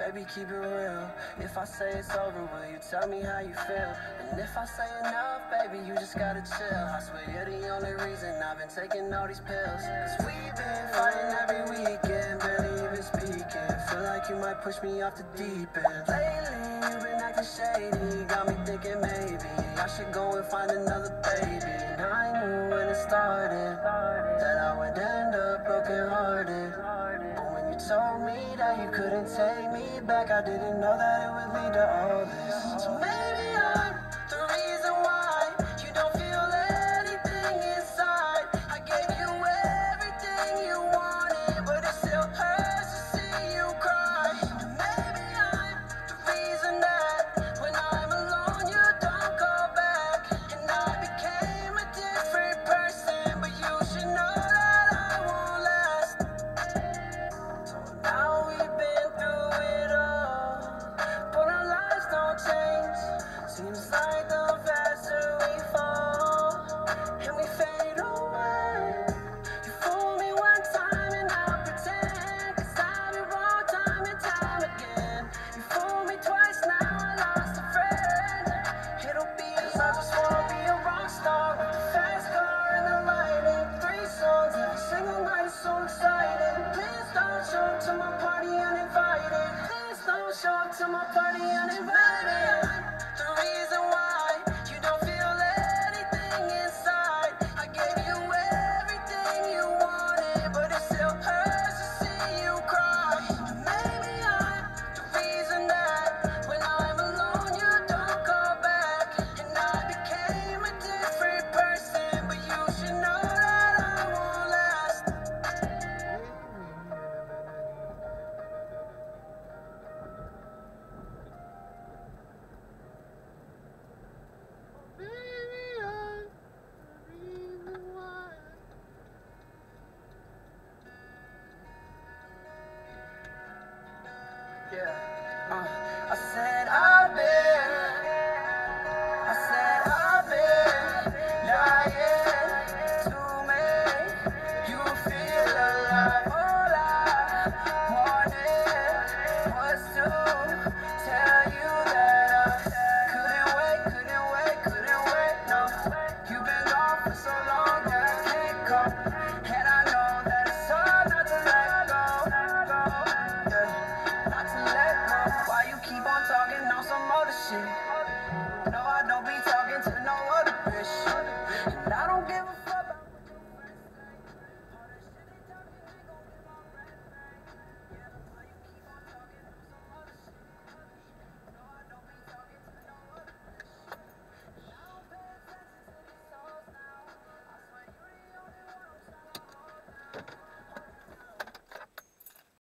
baby, keep it real. If I say it's over, will you tell me how you feel? And if I say enough, baby, you just gotta chill. I swear you're the only reason I've been taking all these pills. Cause we've been fighting every weekend, barely even speaking. Feel like you might push me off the deep end. Lately, you've been acting shady, got me thinking maybe I should go and find another baby. And I knew when it started that I would end up broken hearted. Told me that you couldn't take me back, I didn't know that it would lead to all this. Show up to my party uninvited. answer.